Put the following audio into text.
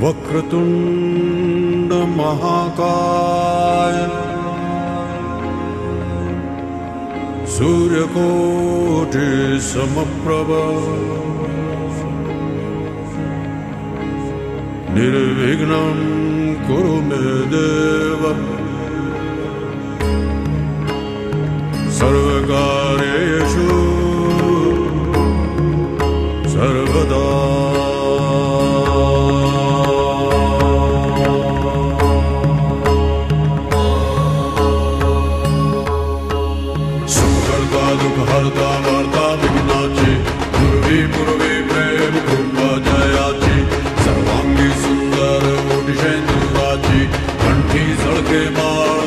वक्रतुण्डमहाकाय सूर्यकोटिसमप्रभ निर्विघ्नं कुरु मे देव। सर्वकार्ये दुख हरता वर्ता विघ्नाचे पूर्वी पूर्वी प्रेम कृपा जयाची। सर्वांगी सुंदर ओटिशय कंठी सड़के मार